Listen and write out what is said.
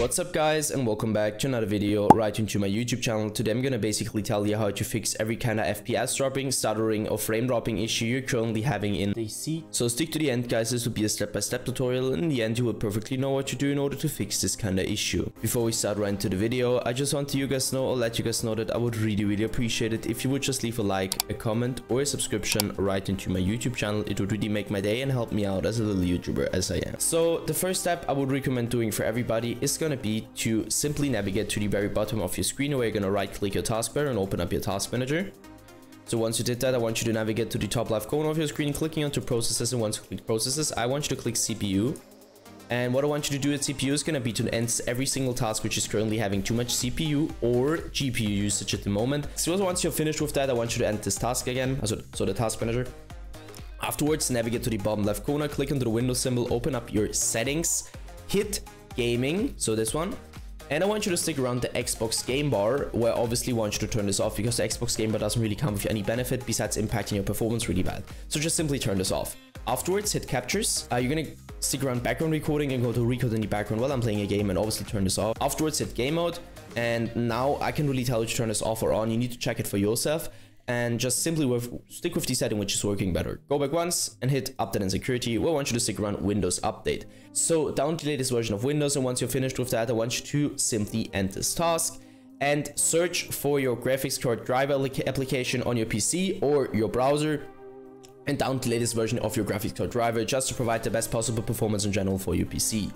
What's up guys and welcome back to another video right into my YouTube channel. Today I'm gonna basically tell you how to fix every kind of FPS dropping, stuttering or frame dropping issue you're currently having in Deceit. So stick to the end guys, this will be a step-by-step -step tutorial and in the end you will perfectly know what to do in order to fix this kind of issue. Before we start right into the video, I just want to you guys know or let you guys know that I would really really appreciate it if you would just leave a like, a comment or a subscription right into my YouTube channel. It would really make my day and help me out as a little YouTuber as I am. So the first step I would recommend doing for everybody is gonna going to be to simply navigate to the very bottom of your screen where you're going to right click your taskbar and open up your task manager. So once you did that, I want you to navigate to the top left corner of your screen, clicking onto processes. And once you click processes, I want you to click CPU. And what I want you to do with CPU is going to be to end every single task which is currently having too much CPU or GPU usage at the moment. So once you're finished with that, I want you to end this task again, so, so the task manager. Afterwards, navigate to the bottom left corner, click on the Windows symbol, open up your settings, hit gaming, so this one. And I want you to stick around the Xbox game bar, where I obviously want you to turn this off because the Xbox game bar doesn't really come with any benefit besides impacting your performance really bad. So just simply turn this off. Afterwards, hit captures. Uh, you're gonna stick around background recording and go to record in the background while I'm playing a game and obviously turn this off. Afterwards, hit game mode. And now I can really tell you to turn this off or on. You need to check it for yourself and just simply with, stick with the setting which is working better. Go back once and hit update and security. We want you to stick around Windows update. So download the latest version of Windows and once you're finished with that, I want you to simply end this task and search for your graphics card driver application on your PC or your browser and download the latest version of your graphics card driver just to provide the best possible performance in general for your PC.